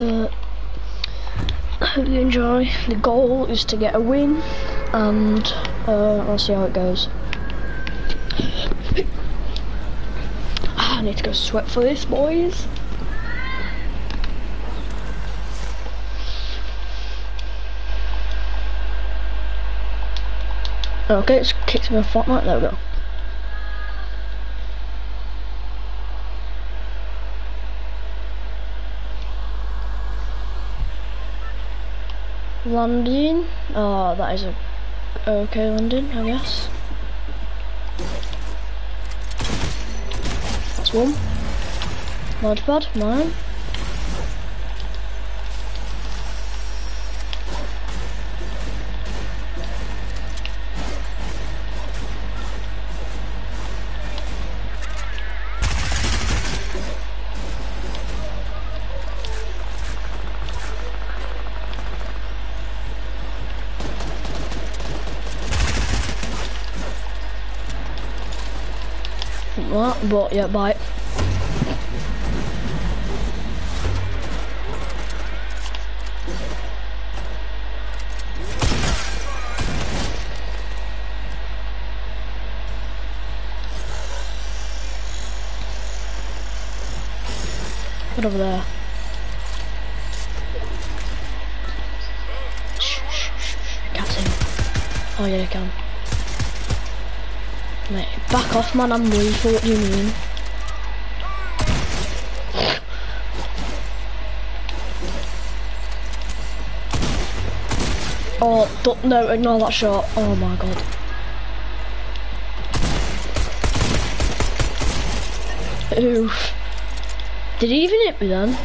Uh, hope you enjoy. The goal is to get a win, and uh, I'll see how it goes. I need to go sweat for this, boys. Okay, it's kicked me a Fortnite. There we go. London. Oh, that is a okay London, I guess. That's one. Pad, mine. What? But yeah, bye. What over there? Shh, shh, shh, him. Oh yeah, you can. Back off man, I'm lethal, what do you mean? Oh, don't, no, ignore that shot. Oh my god. Oof. Did he even hit me then?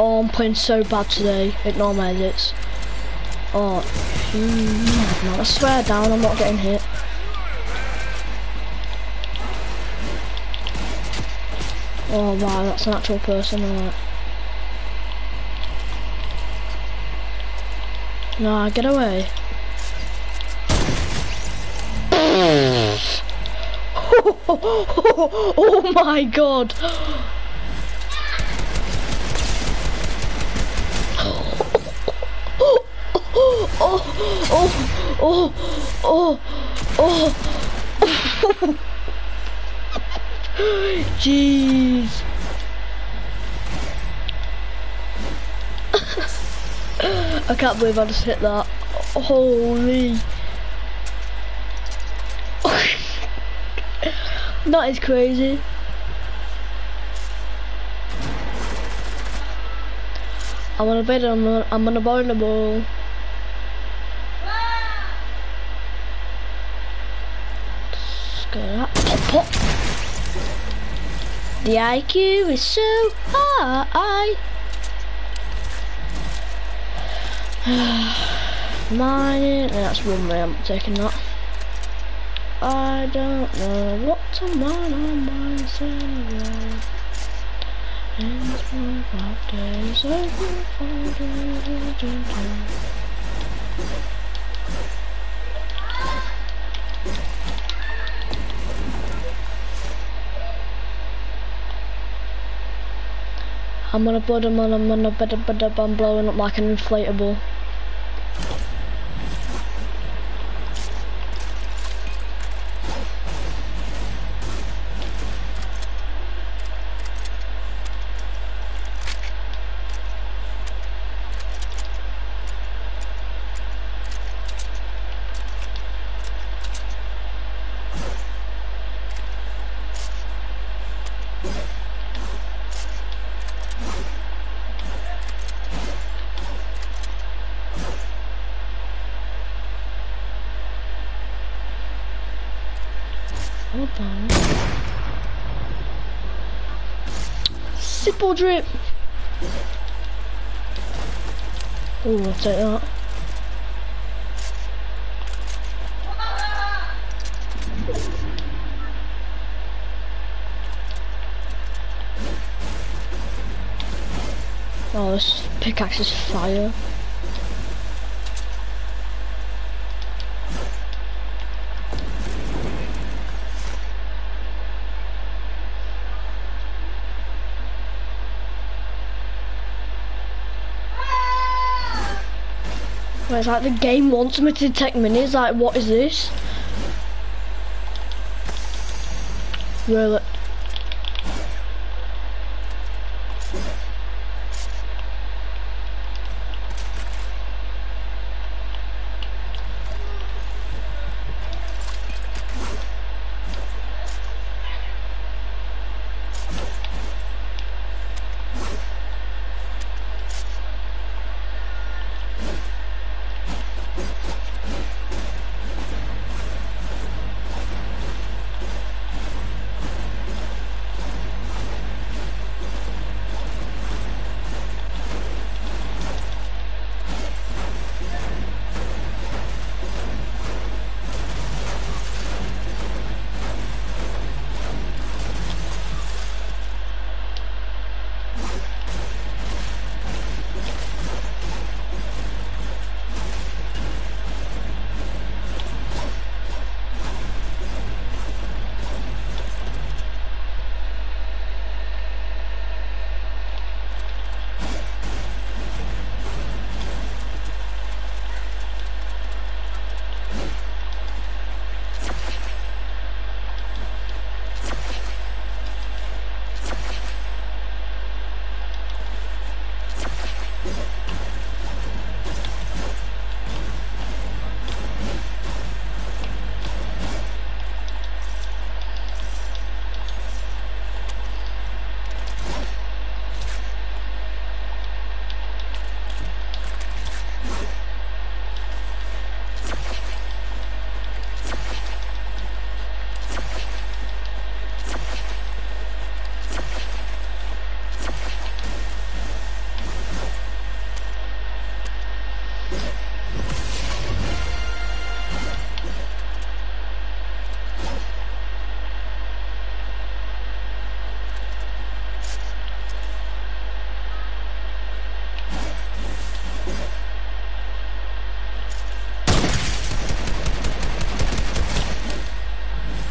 Oh, I'm playing so bad today. Ignore my edits. Oh, mm, I swear down, I'm not getting hit. Oh wow, that's an actual person, alright. Nah, get away. oh my god! Oh, oh, oh, oh, oh. Jeez. I can't believe I just hit that. Holy. that is crazy. I'm on a bed, I'm on, I'm on a ball. Pop, pop. The IQ is so high. Mine, that's one way I'm taking that. I don't know what tomorrow might anyway. In three five days, I will find I'm gonna blow them on, I'm gonna bed bed up, I'm blowing up like an inflatable. Hold on. Simple drip. Oh, I'll take that. Oh, this pickaxe is fire. Where it's like the game wants me to detect minis, like what is this? Really?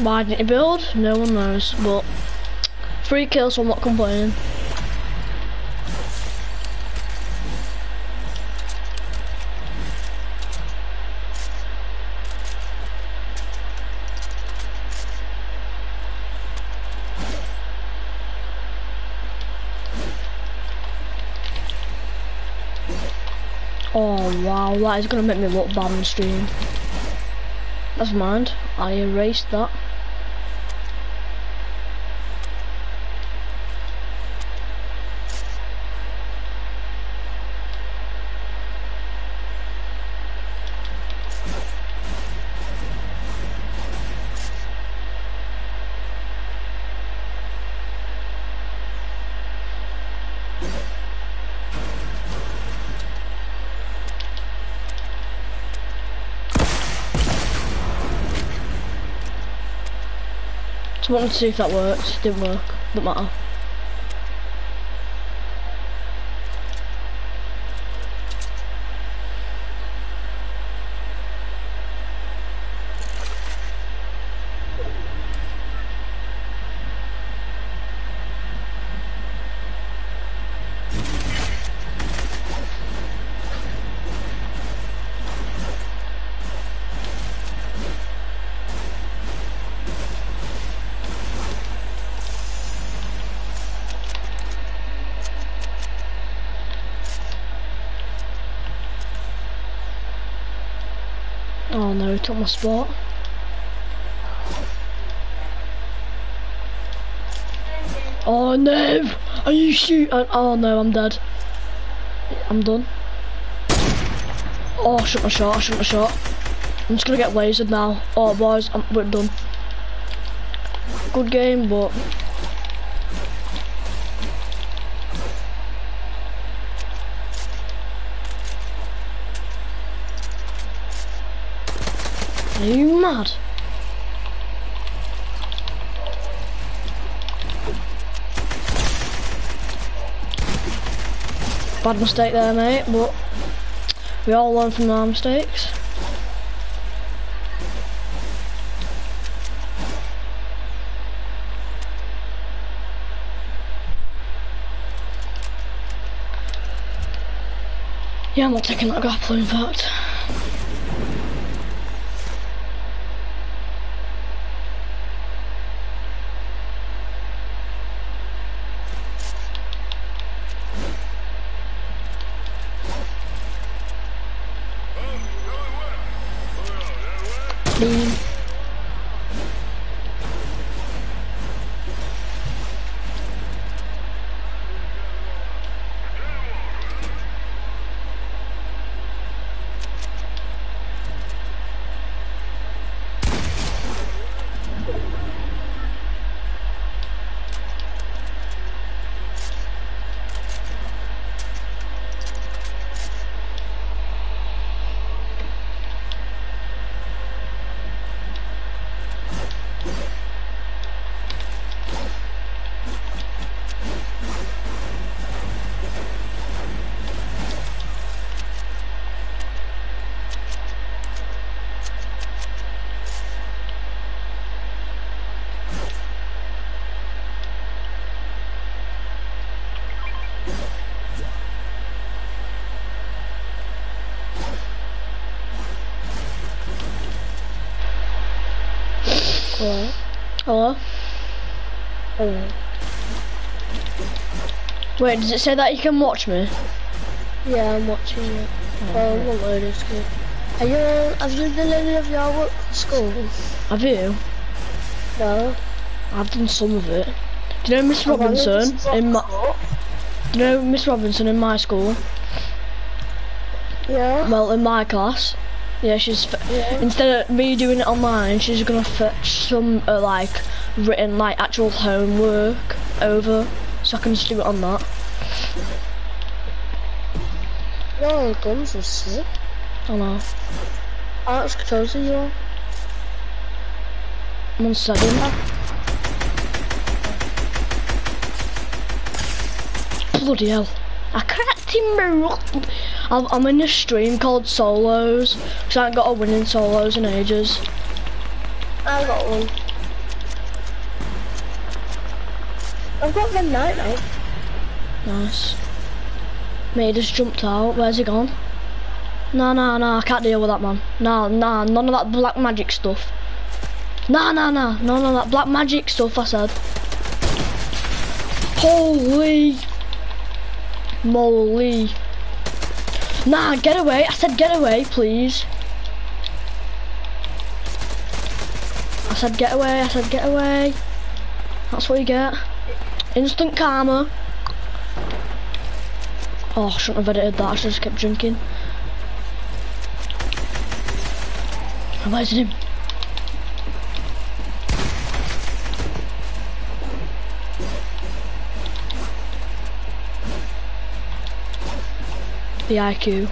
Why build? No one knows, but three kills, so I'm not complaining. Oh wow, that is gonna make me look bad on stream. That's mind, I erased that. Just wanted to see if that worked. Didn't work. Don't matter. Oh no, he took my spot. Oh no! Are you shoot? Oh, oh no, I'm dead. I'm done. Oh, I shot my shot, I shot my shot. I'm just gonna get lasered now. Oh boys, I'm, we're done. Good game, but Bad mistake there, mate, but we all learn from our mistakes. Yeah, I'm not taking that grapple, in fact. Clean. Hello? Hello. Hmm. Wait, does it say that you can watch me? Yeah, I'm watching you. Oh, um, I'm not loaded school. Are you, uh, have you done any of your work for school? Have you? No. I've done some of it. Do you know Miss Robinson in my? up. Do you know Miss Robinson in my school? Yeah. Well, in my class. Yeah, she's f- Yeah. instead of me doing it online, she's gonna fetch some uh, like written like actual homework over, so I can just do it on that. No, guns are sick. I know. How much controls are you on? One second. Bloody hell. I cracked him. I'm, I'm in a stream called Solos, because I haven't got a winning solos in ages. I got one. I've got the night now. Nice. Mate just jumped out. Where's he gone? Nah, nah, nah. I can't deal with that, man. Nah, nah. None of that black magic stuff. Nah, nah, nah. None of that black magic stuff, I said. Holy moly. Nah, get away. I said get away, please. I said get away. I said get away. That's what you get. Instant karma. Oh, I shouldn't have edited that. I should have just kept drinking. Where's him? The IQ.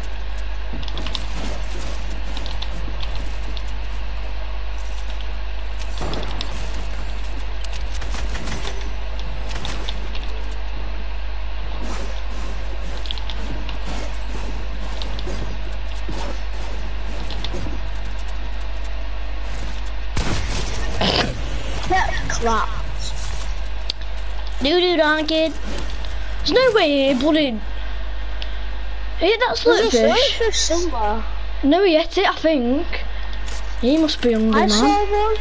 Doo doo don kid. There's no way he bloody hit that There's a slurpfish. fish somewhere. No, he hit it, I think. He must be under, I man. saw one.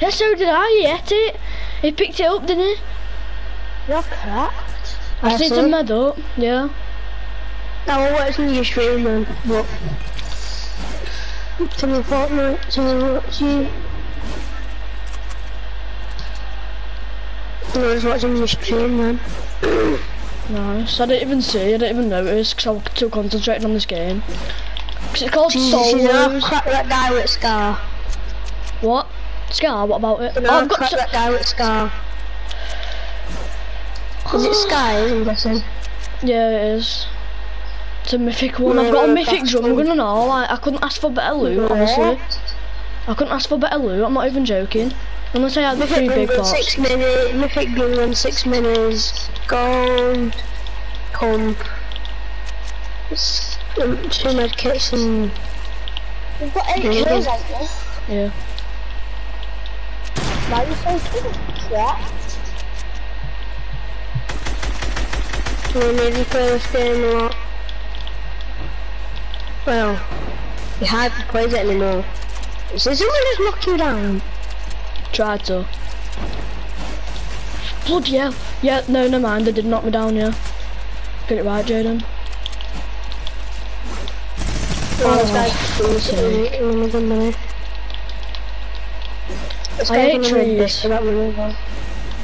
Yeah, so did I. He hit it. He picked it up, didn't he? You're cracked. I see see. him med up. Yeah. Now I'm watching your stream then, but to me Fortnite, to me watch you. I was watching your stream then. Nice. I didn't even see. I didn't even notice because I was too concentrated on this game. Because it's called Jesus, you Solos. crack that guy with Scar. What? Scar? What about it? You Oh, I've got. that guy with Scar. Is it Sky, I'm guessing? Yeah, it is. It's a mythic one. No, I've got a mythic drum gun and all. Like, I couldn't ask for better loot, honestly. I couldn't ask for better loot. I'm not even joking. Unless I had the three Mythic big Gun, pots. six mini, Mythic Gun, six minis, gold, comp, s- um, two medkits and... We've got eight Yeah. kills, haven't we? Yeah. Why are you so cool? Yeah. We need to play this game a lot. Well, you hardly plays it anymore. Is someone just knock you down? Try to. Bloody hell. Yeah, no, never mind. They did knock me down, yeah. Get it right, Jaden. Oh, guy's fuck's sake. My god, no. This I hate trees. this, so that will move on.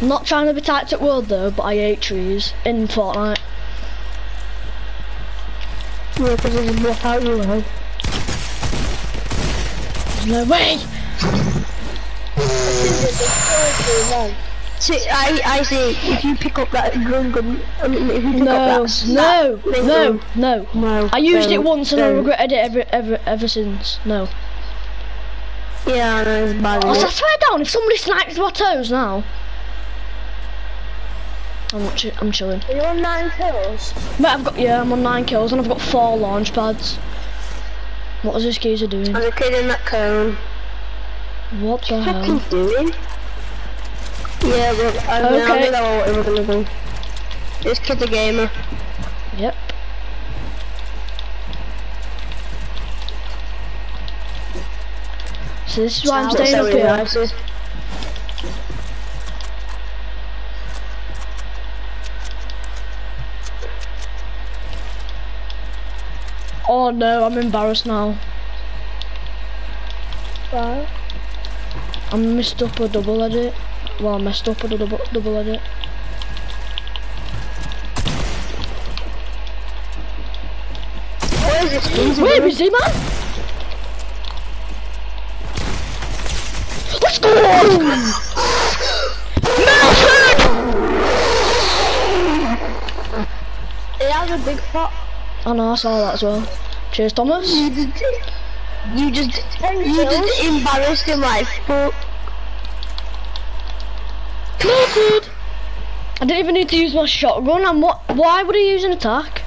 I'm not trying to be tactic world though, but I hate trees in Fortnite. Yeah, because they just block out you, right? There's no way! See, I, I say, if you pick up that gun, gun I mean, if you pick No, up that snap, no, no, no. No. I used it once and I regretted it ever, ever, ever since. No. Yeah, I know, it's bad. Oh, I swear down, if somebody snipes my toes now. I'm not chi- I'm chilling. Are you on nine kills? Mate, I've got, yeah, I'm on nine kills and I've got four launch pads. What is this geezer doing? I'm in that cone. What the hell? you doing? Yeah, well, I mean, I Okay. don't know what we're gonna do. This kid's a gamer. Yep. So this is why I'm staying up he here. likes. Oh no, I'm embarrassed now. Right. I messed up a double edit. Well, I messed up a double double edit. What is Where he, man? Let's go! He has a big pot. I know, I saw that as well. Cheers, Thomas. You just, you just, you just embarrassed him like fuck. Noted. I didn't even need to use my shotgun. And what? Why would he use an attack?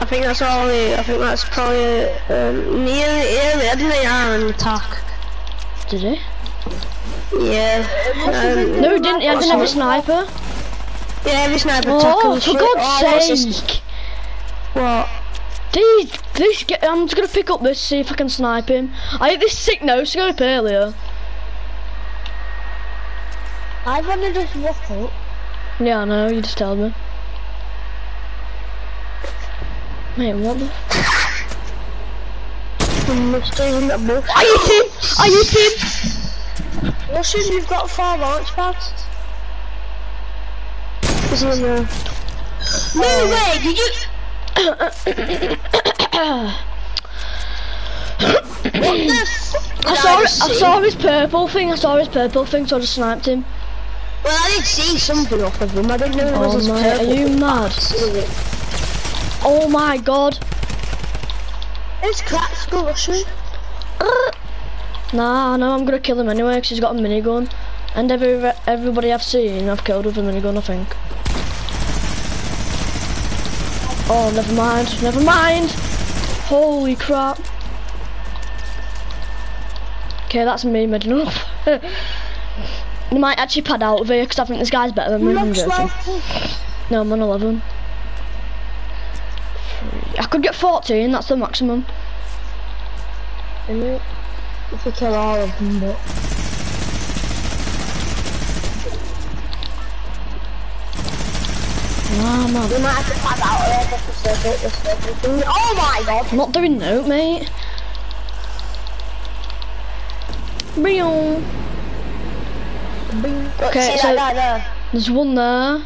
I think that's only, I think that's probably, um, near, near, I didn't have an attack. Did he? Yeah. Um, No, he didn't. He didn't have a sniper. yeah, every sniper attack Oh, and for. God's oh, what's this? sake! What? These, this. Get, I'm just gonna pick up this, see if I can snipe him. I hit this sick no scope earlier. I want to just walk up. Yeah, I know. You just told me. Mate, what the? Stay in that bush. I hit him! I hit him! Listen, you've got four launch pads. Is he in there? No way, did you? What the? I saw, I saw his purple thing. I saw his purple thing, so I just sniped him. Well, I did see something off of him. I didn't know it was Oh his are purple. you mad? Oh my god. It's cracks go Russian. Nah, no, I'm gonna kill him anyway because he's got a minigun. And every everybody I've seen, I've killed with a minigun, I think. Oh, never mind, never mind. Holy crap. Okay, that's me mid enough. they might actually pad out of here because I think this guy's better than me. I'm joking. No, I'm on 11. I could get 14, that's the maximum. If we kill all of them, but. Nah, man. We might have to pad out of there just to circle this circle thing. Oh my god! I'm not doing note, mate. Meow. Look, Okay, see so- that? There's one there.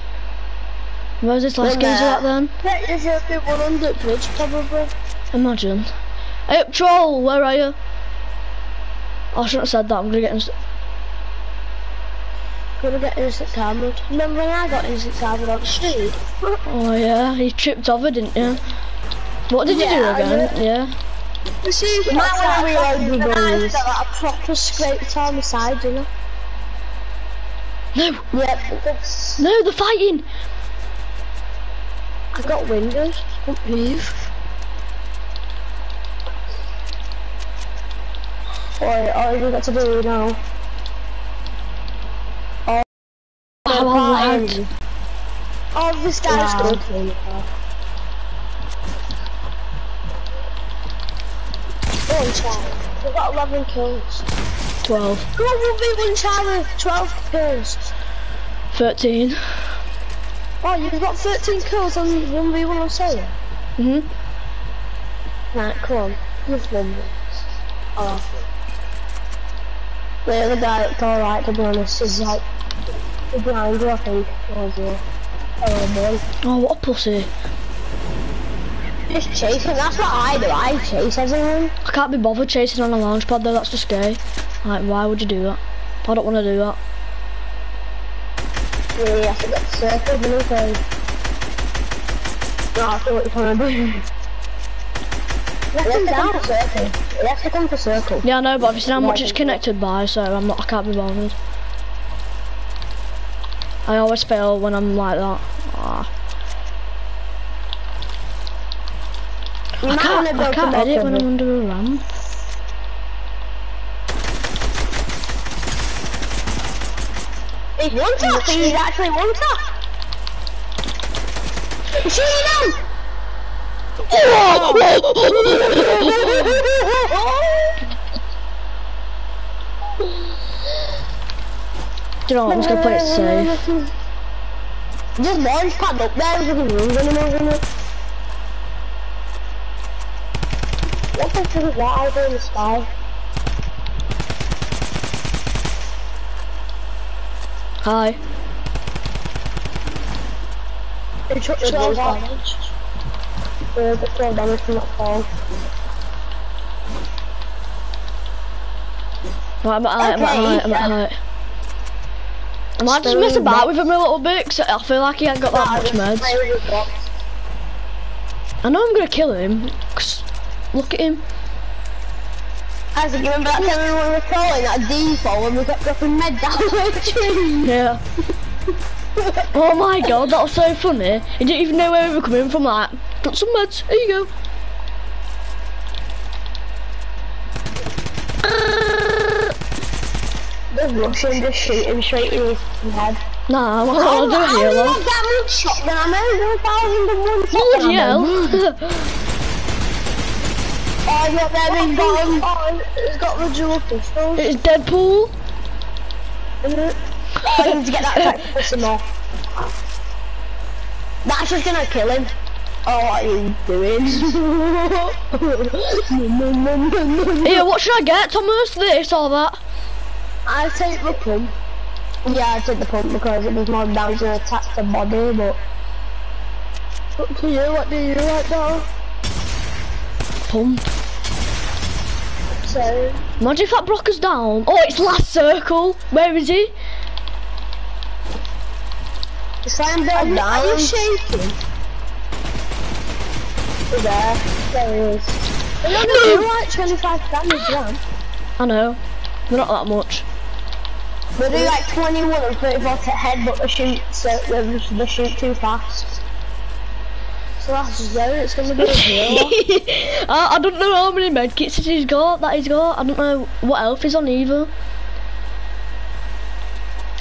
Where's this last geezer at then? That is a bit one on the bridge, probably. Imagine. Hey, troll, where are you? I shouldn't have said that. I'm gonna get. Inst- Gonna get instant camera. Remember when I got instant camera on the street? oh yeah, you tripped over, didn't you? What did Yeah, you do again? Yeah. You see, you might want to reload the guns. Got like a proper scrape on the side, you know? No, Yep. No, they're fighting. I got windows. Don't move. Alright, all you got to do now. third party. Of the status wow. One challenge. We've got 11 kills. 12. What would be one challenge? 12 kills. 13. Oh, you've got 13 kills on 1v1 on solo? Mm hmm. Right, come on. You've won this. Oh. The other guy, alright, to be honest, is like I think. Oh. Oh, boy. Oh, what a pussy. Just chasing, that's what I do. I chase everyone. I can't be bothered chasing on a launch pad though, that's just gay. Like, why would you do that? I don't want to do that. Yeah, you have to get circled and everything. No, I feel what you're trying to do. Let's come down. Circle. Let's come for circle. Yeah, I know, but I've how much it's connected by, so I'm not, I can't be bothered. I always fail when I'm like that. Ah. I can't, I can't edit when. I'm under a ramp. He's one tap, he's actually one tap. See him? Do you know what, I'm just gonna play it safe. Just launch pad up there with the rooms anymore, isn't it? What the fuck is that out there in the sky? Hi. It took 12 damage. Yeah, but 12 damage from that fall. Right, I'm at height, I'm at height, I'm at height. I might just mess about with him a little bit bit, 'cause I feel like he ain't got that much meds. I know I'm gonna kill him, 'cause look at him. As you remember that time we were recalling that default when we kept dropping med down the tree? Yeah. oh my god, that was so funny. He didn't even know where we were coming from, like, got some meds, here you go. Just rushing, just shooting straight in his head. Nah, I'm Oh, I'll do it how here, do you though. have that much shotgun ammo? 1,001 shotgun Bloody ammo. hell. Oh, he's oh, got oh. oh, there, he's got him. Oh, he's got the dual pistols. it's Deadpool. Mm-hmm. Oh, I need to get that attack to piss off. That's just gonna kill him. Oh, what are you doing? Here, what should I get, Thomas? This or that? I take the pump. Yeah, I take the pump because it was more damage than attack to body, but... Up to you, what do you like though? Pump. So... Imagine if that Brock is down. Oh, it's last circle. Where is he? Slam down. Are you shaking? There. There he is. They only do like 25 damage, yeah. I know. They're not that much. They do like 21 and 34 to head, but they shoot, so they, they shoot too fast. So that's there, it's gonna be a healer. I, I don't know how many medkits he's got, that he's got. I don't know what health he's on either.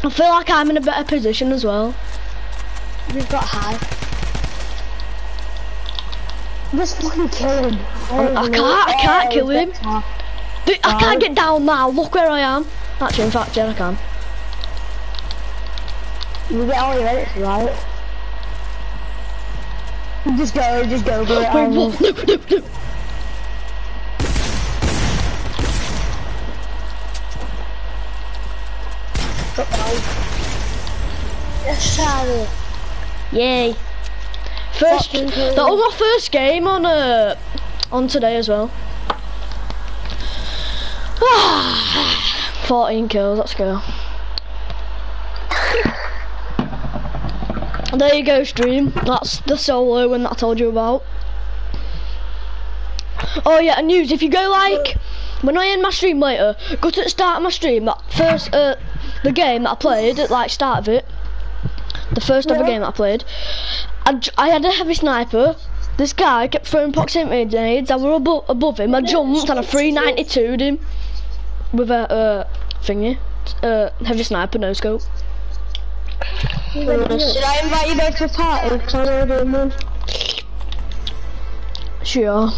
I feel like I'm in a better position as well. We've got high. Just fucking kill him. I can't- I can't kill him. Dude, I can't get down now, look where I am. Actually, in fact, yeah, I can. You get all your edits right. Just go, just go it. Wait, um, what? No, no, no. drop down. Yes, Charlie. Yay. First, that was my first game on uh, on today as well. 14 kills, let's go. there you go, stream. That's the solo one that I told you about. Oh yeah, and news, if you go like, when I end my stream later, go to the start of my stream, that first, uh, the game that I played, at like start of it, the first ever Yeah. game that I played, I, I had a heavy sniper, this guy kept throwing proximity grenades, I were abo above him, I jumped and I 392'd him, with a, uh, thingy, uh, heavy sniper, no scope. Should I invite you back to a party? Because I know one. Sure.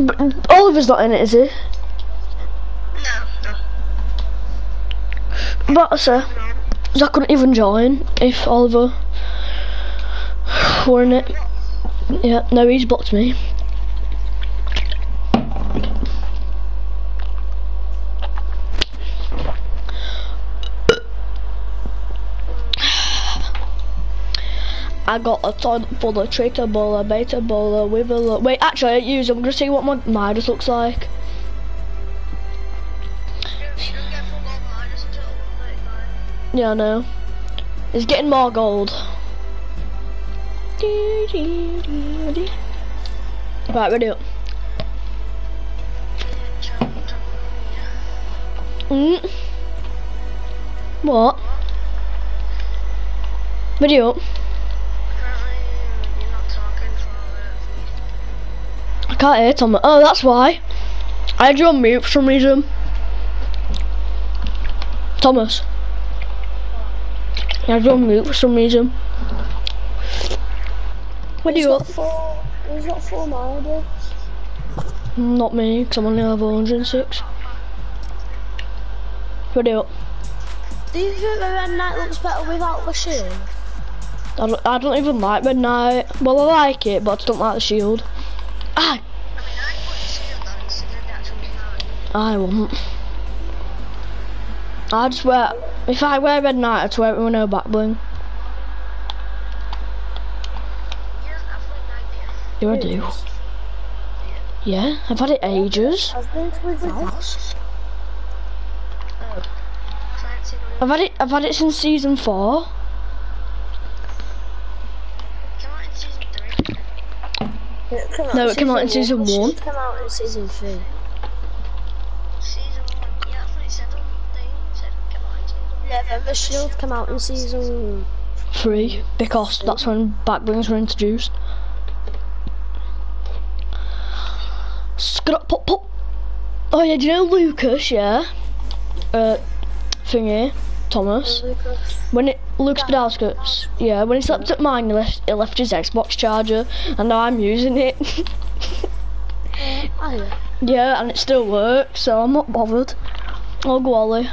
But Oliver's not in it, is he? No, no. But sir, I couldn't even join if Oliver were in it. Yeah, no, he's blocked me. I got a ton full of traitor bowler, beta bowler, wibble. Wait, actually, I use. I'm gonna see what my Midas looks like. You don't get full gold Midas until 35. Yeah, I know. It's getting more gold. Right, ready up. Mm. What? Video up. Can't hear Tom. Oh, that's why. I you on mute for some reason. Thomas. I you on mute for some reason. What do you up? four. He's got four Midas. Not me, because I'm only level 106. What do you up? Do you think the Red Knight looks better without the shield? I don't, I don't even like Midnight. Well, I like it, but I don't like the shield. Ah, I mean, I put the shield on instead of the actual knight. I won't. I just wear, if I wear Red Knight, I just wear it with no back bling. He doesn't have like knight beard. Yeah, I do. Yeah, I've had it ages. I've been without. Fancy I've had it, I've had it since season four. Come season three. It came out No, it came out in season It one. should come out in season three. Season one. Yeah, that's what it said on the thing. It said it came out in season one. Yeah, then the shield came out in season. Three, because that's when back blings were introduced. Scrap pop pop. Oh yeah, do you know Lucas? Yeah. Uh, thingy, Thomas. When it Lucas Podolskis, yeah, when he slept at mine, he left, he left his Xbox charger, and now I'm using it. Yeah. yeah, and it still works, so I'm not bothered. I'll go Ollie.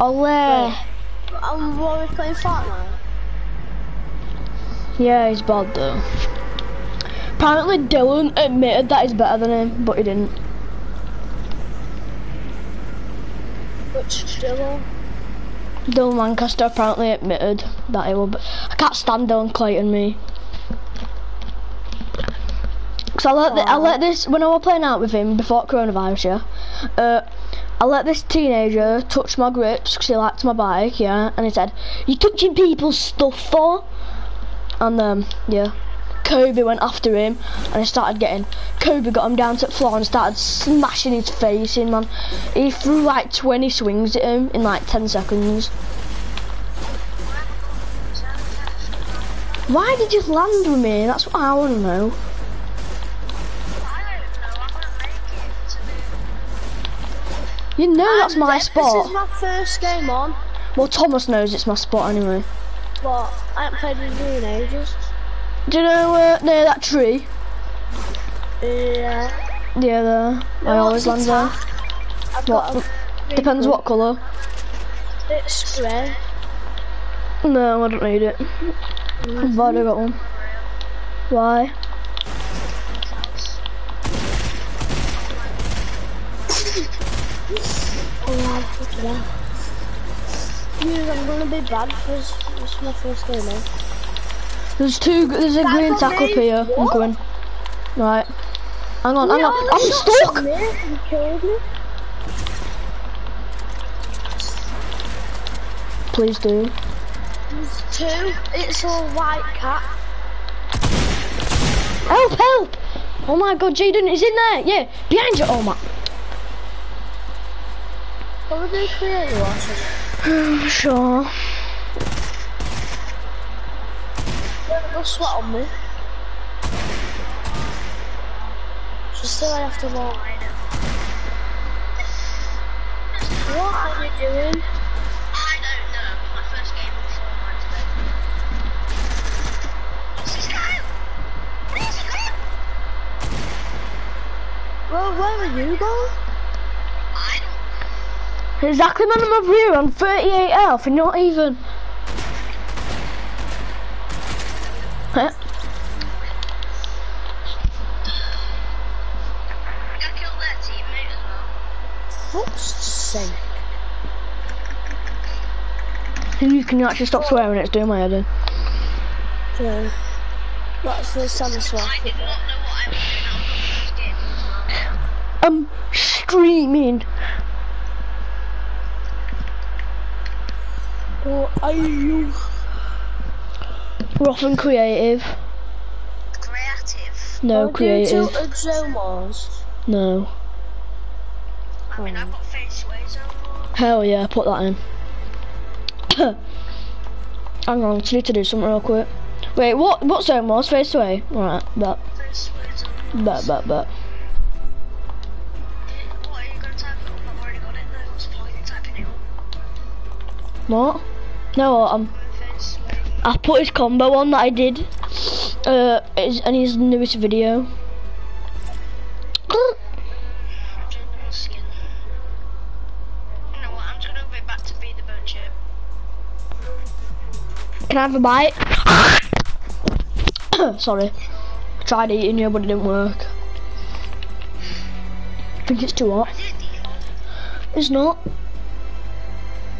Um, what are playing Fortnite? Yeah, he's bad though. Apparently Dylan admitted that he's better than him, but he didn't. Which Dylan? Dylan Lancaster apparently admitted that he will. Be I can't stand Dylan Clayton me. Cause I let the, I let this when I was playing out with him before coronavirus, yeah. Uh, I let this teenager touch my grips because he liked my bike, yeah. And he said, "You touching people's stuff for?" And um, yeah. Kobe went after him and he started getting Kobe got him down to the floor and started smashing his face in man. He threw like 20 swings at him in like 10 seconds. Why did you land with me? That's what I want to know. You know that's my This is spot. my first game on, Well, Thomas knows it's my spot anyway. but I haven't played with you in ages. Do you know uh, near that tree? Yeah. Yeah, there. I always land there. I've got What? Depends what colour. It's grey. No, I don't need it. I've already got one. Why? Oh, yeah. Yeah, I'm gonna be bad because this is my first game. There's two. There's a green on tack up me. here. I'm going. Right. Hang on, hang Yeah, on. I'm stuck. me, You killed me. Please do. There's two. It's a white cat. Help! Help! Oh my God, Jaden is in there. Yeah, behind you. Oh my. What would they create you watching? Sure. Don't go sweat on me. So still I have to walk. What are you doing? I don't know. My first game in Fortnite today. This is Kyle. Where's Kyle? have you gone? I don't. Exactly, man, I'm over here on 38 health and not even. Huh? I got killed their teammate as well. What's sake? You can actually stop swearing, it's doing my head in. Yeah. That's the saddest one. I did not know what I was doing. I was on the first game as well. I'm streaming. What are you? We're often creative. Creative. No, creative. Tilted Zone Wars. No. I mean, Oh. I've got face ways. Hell yeah, put that in. Hang on, I need to do something real quick. Wait, what what zone was face away? Right, but but but but What No, I'm I put his combo on that I did. Uh, his, and his newest video. Can I have a bite? Sorry. I tried eating you, but it didn't work. I think it's too hot. It's not.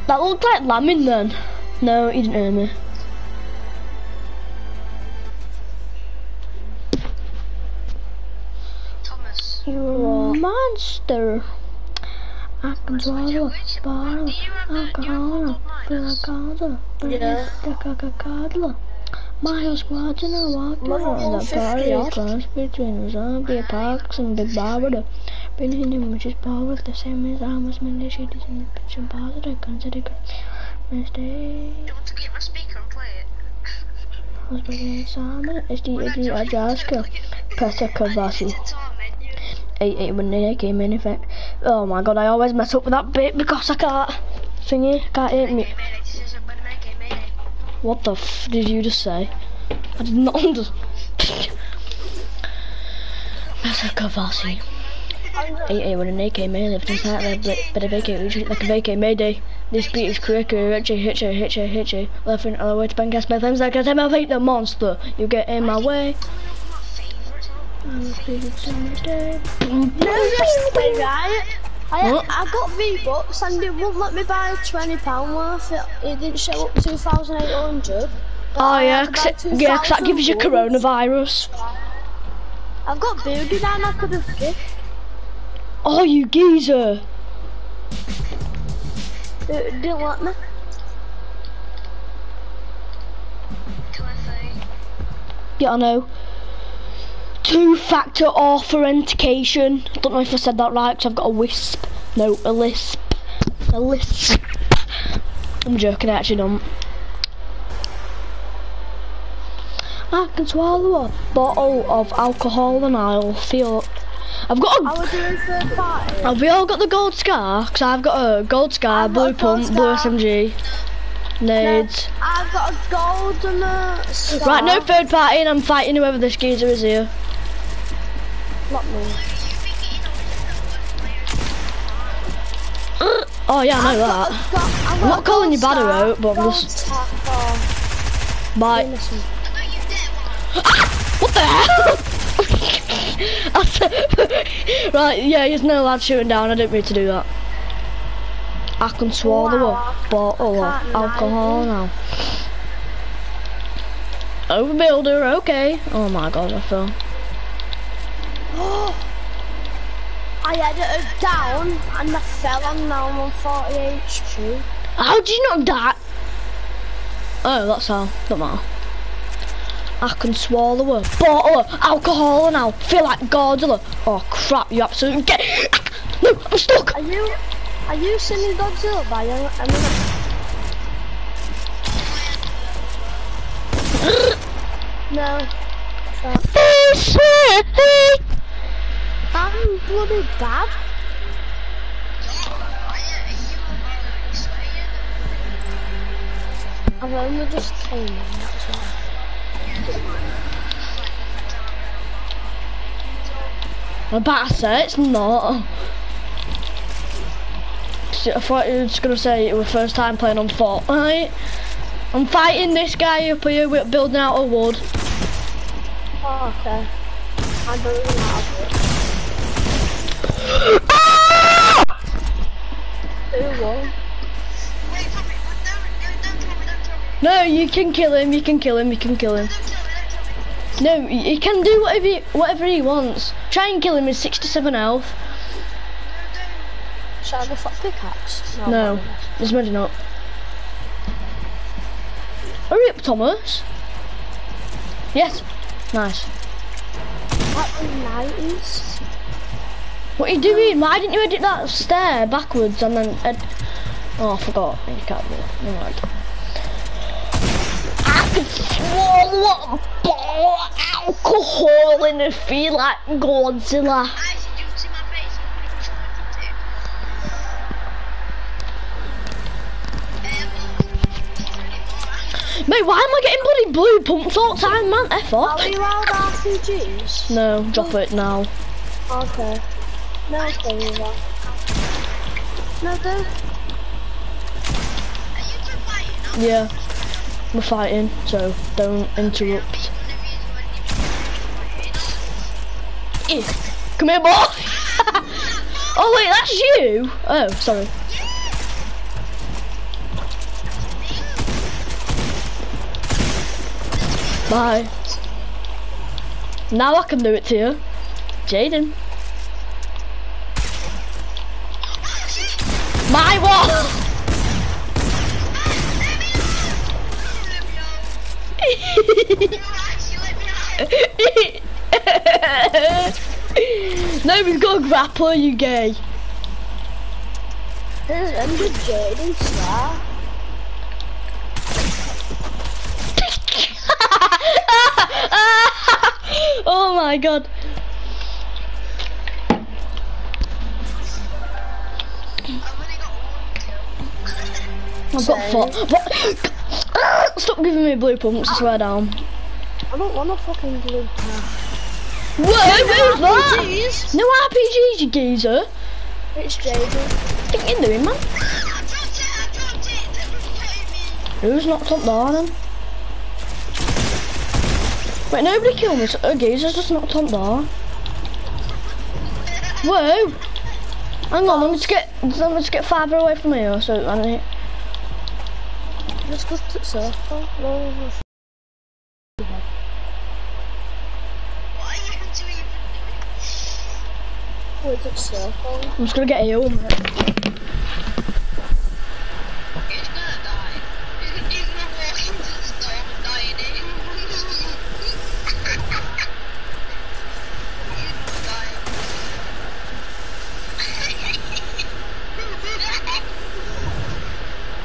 That looked like lambing then. No, you didn't hear me. Thomas. You're a monster. I can swallow a bottle of alcohol, fill a Gaza, Yeah. the Coca-Cola. Miles watching and walking Mother, around the party odd. class between the zombie parks and Big Barbara. Been in him, which is power the same as I was many shades in the pitch and positive, consider mistake. Do you want to get my speaker and play it? Was beginning summer, is the Iggy Ajaska, Pesa Kavasi. It's 8 8 when they came in effect. Oh my god, I always mess up with that bit because I can't thingy, can't hit me. What the f did you just say? I did not understand. Pesa Kavasi. 8 8 when they came in, if it's not like but a vacate, like a vacate mayday. This beat is correct, hitchy, hitchy, hitchy, hitchy. Left and other way to bang gas my thumbs like a time I hate the monster. You get in my way. Coming up with my favourites. No, right? I, What? I got V-Bucks and it wouldn't let me buy £20 worth. It, it didn't show up 2,800. Oh yeah, cause it, yeah, 'cause that gives you coronavirus. I've got bearded and I could have. Oh, you geezer. Didn't let me. Yeah, I know. Two-factor authentication. I don't know if I said that right, because I've got a wisp. No, a lisp. A lisp. I'm joking, I actually don't. I can swallow a bottle of alcohol and I'll feel... I've got I a... was doing third party. Have we all got the gold scar? Because I've got a gold scar, I've blue pump, blue. SMG, nades. I've got a gold and a star. Right, no third party and I'm fighting whoever this geezer is here. Not me. Oh yeah, I know I've that. a go- I've I'm not calling you bad star, out, but I'm just- Bye. Innocent. What the hell? I said- right, yeah, there's no lad shooting down. I didn't mean to do that. I can swallow Wow. a bottle of alcohol now. Overbuilder, okay. Oh my god, I fell. I had it down and I fell and now I'm on 40 HP. How did you not die? Oh, that's how. Don't matter. I can swallow a bottle of alcohol and I'll feel like Godzilla. Oh crap, you absolutely get. No, I'm stuck. Are you, are you singing Godzilla by a, Eminem? No. I'm bloody bad. I've only just came in, that's. I'm about to say it's not. I thought you were just gonna say it was first time playing on Fortnite. I'm fighting this guy up here with building out a wood. Oh, okay. I don't even have it. Ah! Who won? Wait. Don't, don't, don't tell me, don't tell me. No, you can kill him, you can kill him, you can kill him. No, he can do whatever he, whatever he wants. Try and kill him with 67 health. Should I have a flat pickaxe? No, there's maybe not. Hurry up, Thomas. Yes. Nice. Was 90s. What are you doing? Why didn't you edit that stair backwards and then ed Oh, I forgot. You can't do that. Never mind. I could swallow of alcohol and it feel like Godzilla. I see jokes in my face. I'm pretty much wanted to. Mate, why am I getting bloody blue pumps all the time, man? F Are off. we allowed RPGs? No, drop it now. Okay. No, okay. No, do. Are you two fighting? Yeah. We're fighting, so don't interrupt. Come here, boy! oh wait, that's you! Oh, sorry. Bye. Now I can do it to you. Jaden. My wall! no, we've got a grappler, you gay. There's under Jaden Star. oh my god. I've got four. What? Stop giving me blue pumps, I swear down. I don't want a fucking blue car. Whoa, who's that? RPGs? No RPGs, you geezer. It's Jaden. Are you doing, man? Who's not top down then? Wait, nobody killed me, so a geezer's just not top down. Whoa! Hang on, let me just get, let me just get farther away from here, so I need... Let's go to circle. I'm just gonna get a helmet.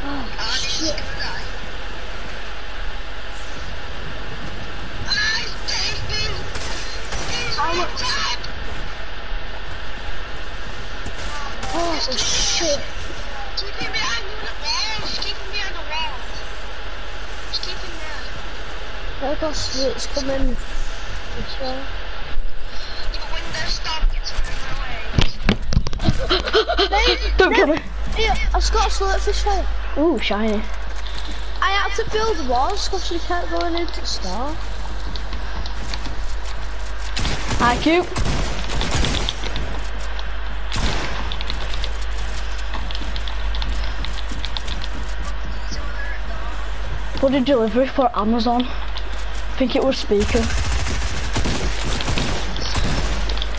Oh, shit. Oh, shit. Keep him behind the walls. Keep him behind the walls. Just keep him there. There it's coming this way. The window stop gets away. Don't kill me. Here, I've got a slurpfish here. Ooh, shiny. I had to build walls because you kept going into the star. Hi, cute. Bloody delivery for Amazon. I think it was speaker.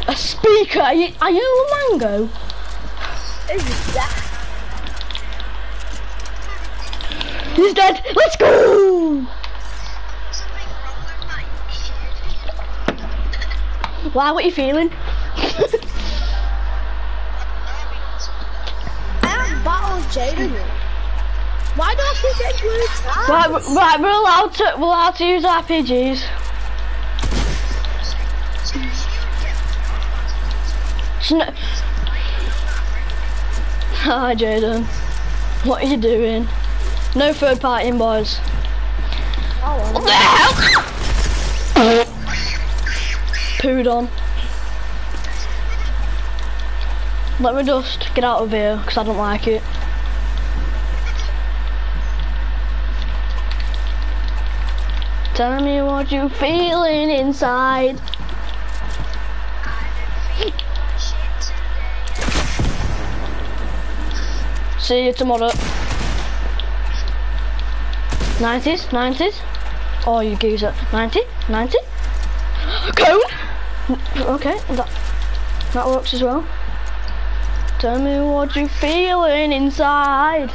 A speaker? Are you, are you a mango? Is that? He's dead. Let's go. Why? What are you feeling? Right, right, we're allowed to we're allowed to use RPGs. Hi, Jaden. What are you doing? No third party in boys. What the hell? Pooed on. Let me just get out of here, because I don't like it. Tell me what you feeling inside. See you tomorrow. 90s, 90s. Oh, you geezer. 90, 90. Cone! Okay, that, that works as well. Tell me what you feeling inside.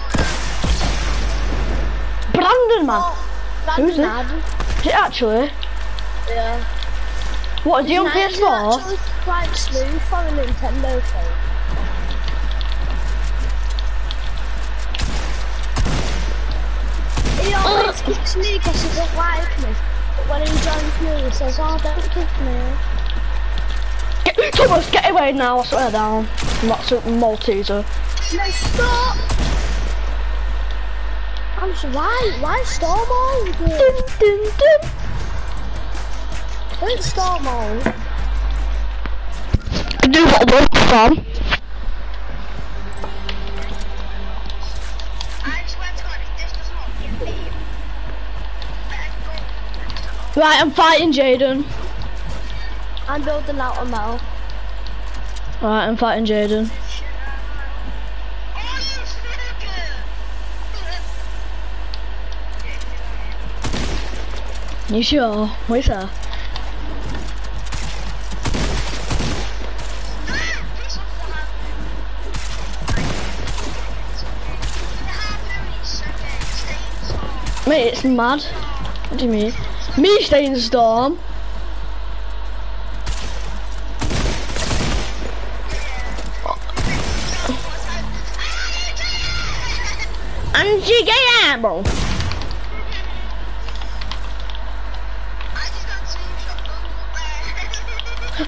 Brandon, man. Oh, Who's it? Mad. Is it actually? Yeah. What, is he on PS4? actually quite smooth for a Nintendo phone. He always kicks me because he doesn't like me. But when he joins me, he says, oh, don't kick me. Get, Thomas, get away now, I swear down. That's a Malteser. No, stop! I'm so why? Why storm mode? Dun, dun, dun. Don't storm mode. Do what work from. I swear to God, if this does not get me. Right, I'm fighting Jaden. I'm building out a metal. Right, I'm fighting Jaden. Oh, you snooker! You sure? Where's that? Piss off the hand. The hand is so dead, stains on. Mate, it's mad. What do you mean? Me staying in the storm. Anti-gamble. I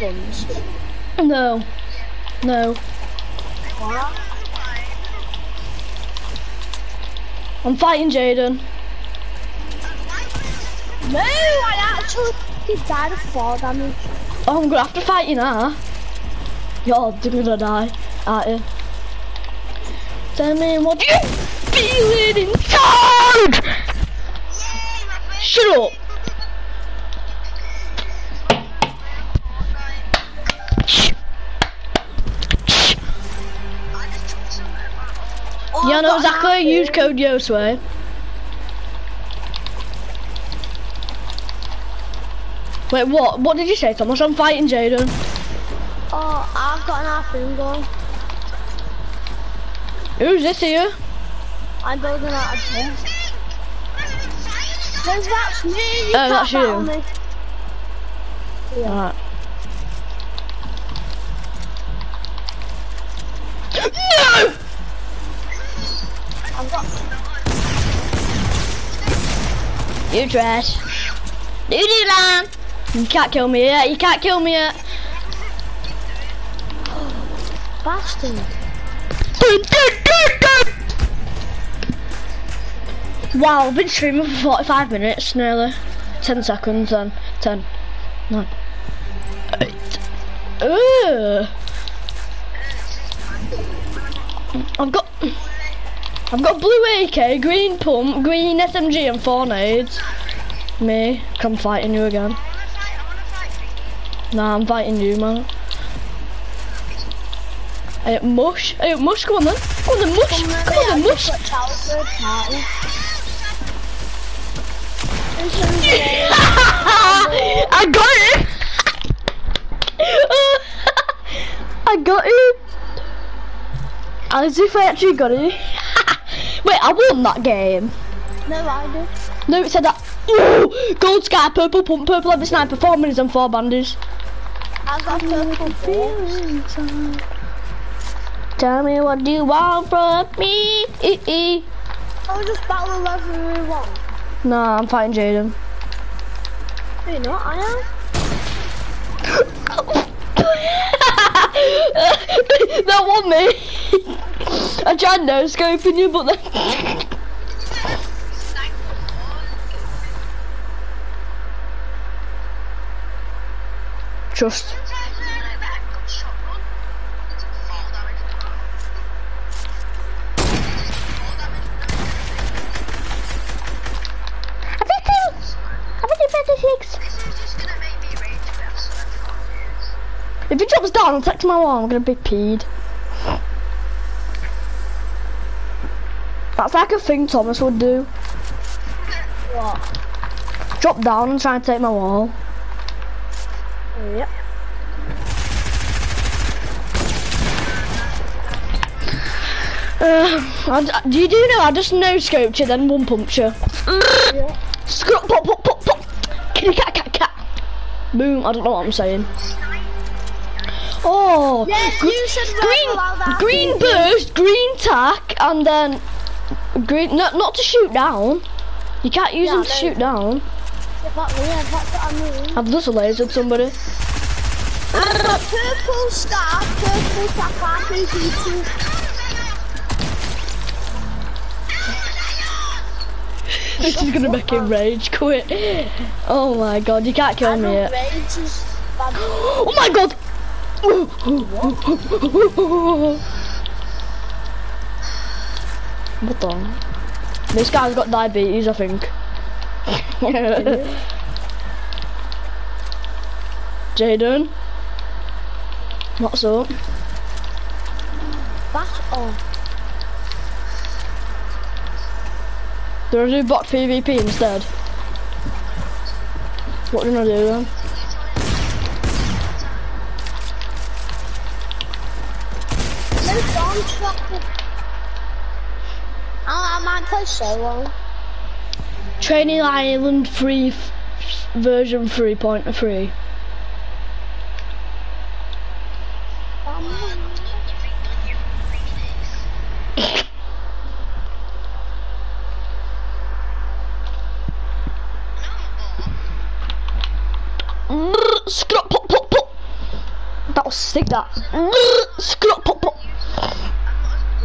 allowed? No. No. What? I'm fighting Jaden. No, I actually died of fall damage. Oh, I'm gonna have to fight you now. You're gonna die, aren't you? Tell me what you feeling inside! Shut up! Know exactly. an Use code YOSWAY. Wait, what? What did you say, Thomas? I'm fighting Jaden. Oh, I've got an harpoon gun. Who's this here? I'm building out a gym. There's that's me. You Oh, that's you. me. Yeah. Alright. No! You trash. Doo doo lamb. You can't kill me yet. You can't kill me yet. Bastard. Wow, I've been streaming for 45 minutes nearly. 10 seconds and 10, 9, 8. Ugh. I've got I've got blue AK, green pump, green SMG and four nades. Me, come fighting you again. Nah, I'm fighting you, man. Hey, mush. Hey, mush, come on then. Come on then, mush. Come on then, mush. Got childhood party. I got it. I got it. As if I actually got it. Wait, I won that game. No, I did. No, it said that. Ooh, gold sky, purple pump, purple every sniper, four minutes and four bandies. I got purple balls. Uh. Tell me what do you want from me. I'll just battle everyone. Nah, I'm fighting Jaden. No, you're not, I am. that one me. I tried no scoping you, but then. Trust. If he drops down and attacks my wall, I'm gonna be peed. That's like a thing Thomas would do. What? Drop down and try and take my wall. Yep. Uh, I, do you do know I just no scoped you then one puncture. Yeah. Scrap pop pop pop pop. Kitty cat cat cat. Boom. I don't know what I'm saying. Oh. Yes, you should write about that. green, green burst, green tack, and then green. No, not to shoot down. You can't use Yeah, them to shoot down. Yeah, I mean. I've just lasered somebody. I've got purple star, purple tap, RPG2. This is gonna make him rage quit. Oh my god, you can't kill I me yet. rage is bad. Oh my god! What the? This guy's got diabetes, I think. Jaden? What's up? That's all. Do I do bot PvP instead? What do I do then? Play solo. Training Island 3 f- version 3.3. Um, Scrap pop pop pop. That was sick. That. Scrap pop pop.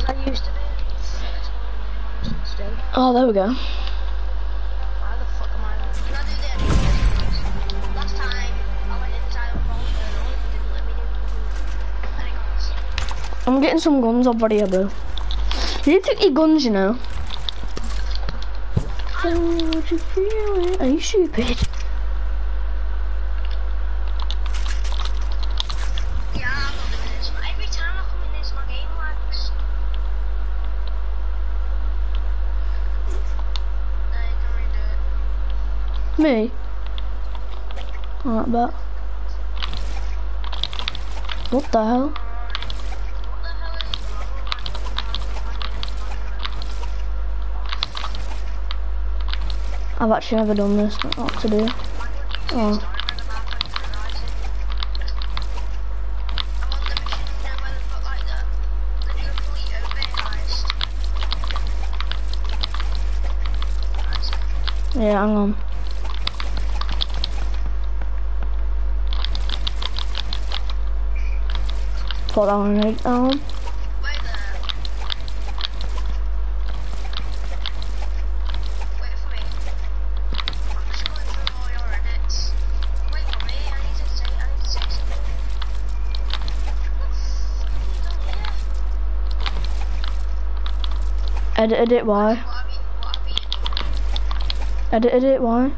I used to be. Still. Oh, there we go. Why the fuck am I? Can I do this? Last time I went inside of Vault Journal, it didn't let me do Anyways, I'm getting some guns over here, bro. You need to guns, you know. Would you? Are you stupid? yeah, I'm not doing this. Every time I come in this, my game lags. No, you can redo it. Me? Alright, bet. What the hell? I've actually never done this. Know what to do. Oh. Yeah, hang on. That one right down. Edited it, why? Edited it, why?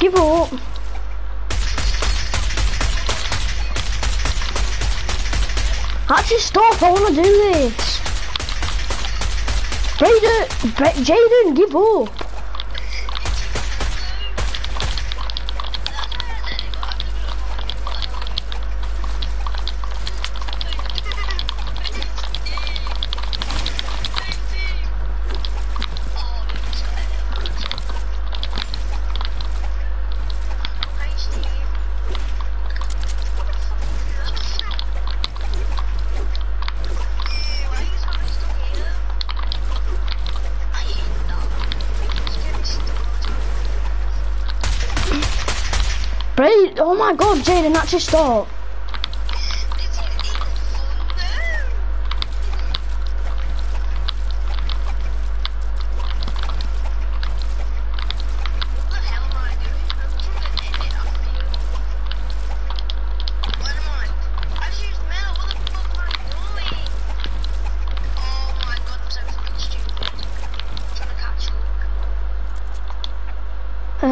Give up. Actually, stop. I want to do this. Bra Jaden, give up. My god, Jaden, actually stop.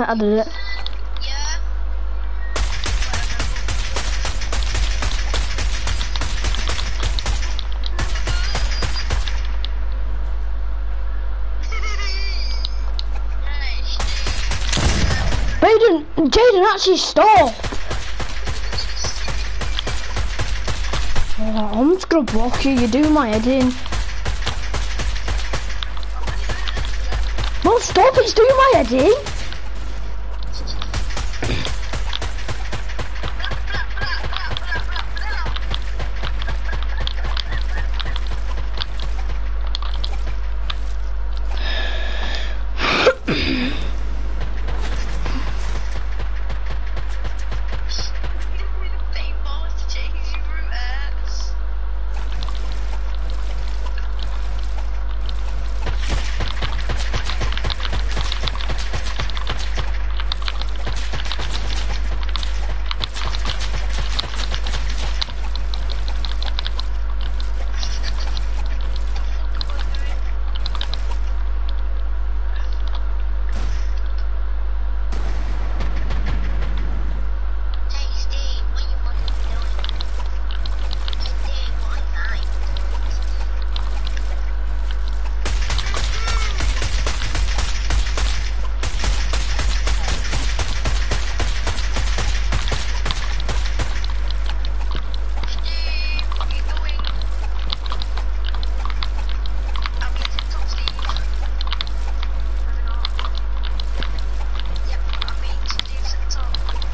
I did it. Jaden, actually stop. Oh, I'm just gonna block you, you're doing my head in. No, stop, it's doing my head in.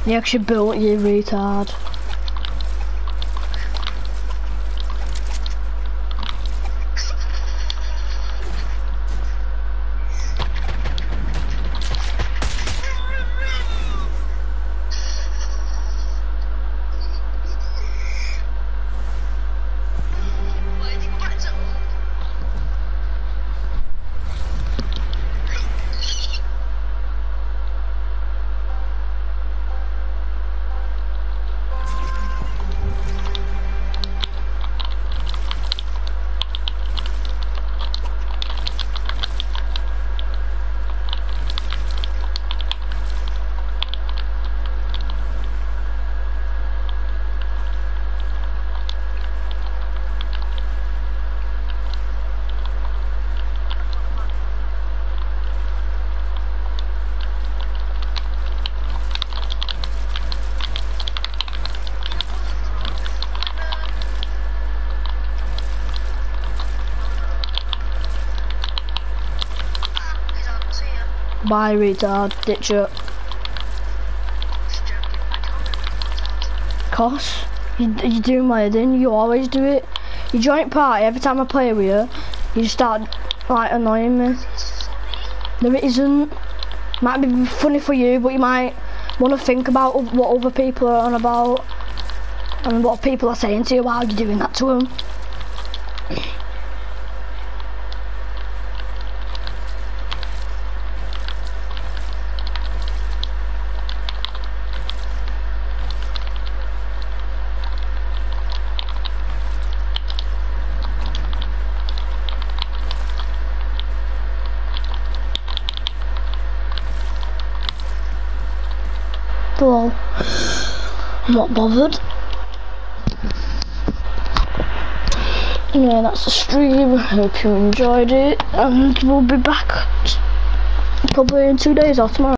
You actually built you retard. Bye retard, ditch was Cos, you, you do my in, you always do it. You join party, every time I play with you, you start like annoying me. No it isn't. Might be funny for you, but you might want to think about what other people are on about. And what people are saying to you while you're doing that to them. Not bothered. Yeah, that's the stream. Hope you enjoyed it, and we'll be back probably in two days or tomorrow.